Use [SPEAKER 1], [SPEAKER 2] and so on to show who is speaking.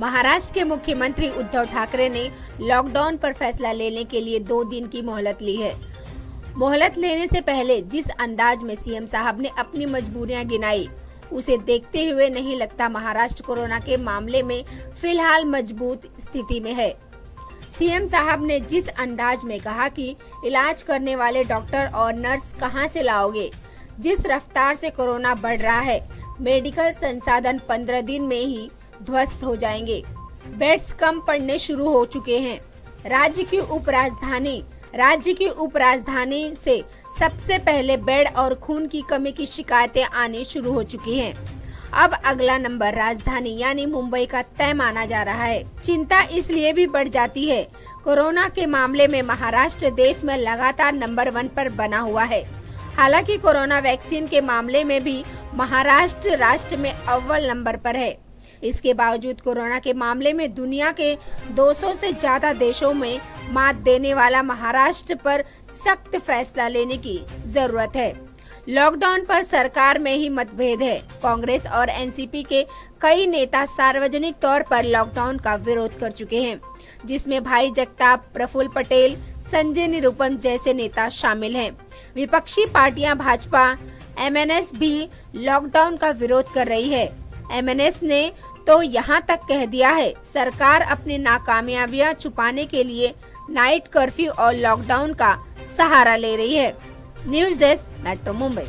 [SPEAKER 1] महाराष्ट्र के मुख्यमंत्री उद्धव ठाकरे ने लॉकडाउन पर फैसला लेने के लिए दो दिन की मोहलत ली है। मोहलत लेने से पहले जिस अंदाज में सीएम साहब ने अपनी मजबूरियाँ गिनाई, उसे देखते हुए नहीं लगता महाराष्ट्र कोरोना के मामले में फ़िलहाल मज़बूत स्थिति में है। सीएम साहब ने जिस अंदाज में कहा कि इलाज करने वाले डॉक्टर और नर्स कहाँ से लाओगे, जिस रफ्तार से कोरोना बढ़ रहा है, मेडिकल संसाधन पंद्रह दिन में ही ध्वस्त हो जाएँगे। बेड्स कम पड़ने शुरू हो चुके हैं। राज्य की उप राजधानी राज्य की उप राजधानी से सबसे पहले बेड और खून की कमी की शिकायतें आने शुरू हो चुकी हैं। अब अगला नंबर, राजधानी यानी मुंबई का तय माना जा रहा है। चिंता इसलिए भी बढ़ जाती है, कोरोना के मामले में महाराष्ट्र देश में लगातार नंबर वन पर बना हुआ है। हालाँकि कोरोना वैक्सीन के मामले में भी महाराष्ट्र राष्ट्र में अव्वल नंबर पर है। इसके बावजूद कोरोना के मामले में दुनिया के 200 से ज़्यादा देशों में मात देने वाला महाराष्ट्र पर सख्त फैसला लेने की ज़रूरत है। लॉकडाउन पर सरकार में ही मतभेद है। कांग्रेस और एनसीपी के कई नेता सार्वजनिक तौर पर लॉकडाउन का विरोध कर चुके हैं, जिसमें भाई जगताप, प्रफुल्ल पटेल, संजय निरुपम जैसे नेता शामिल हैं। विपक्षी पार्टियाँ भाजपा एमएनएस भी लॉकडाउन का विरोध कर रही है। एमएनएस ने तो यहाँ तक कह दिया है, सरकार अपनी नाकामयाबियाँ छुपाने के लिए नाइट कर्फ्यू और लॉकडाउन का सहारा ले रही है। News desk, metro Mumbai.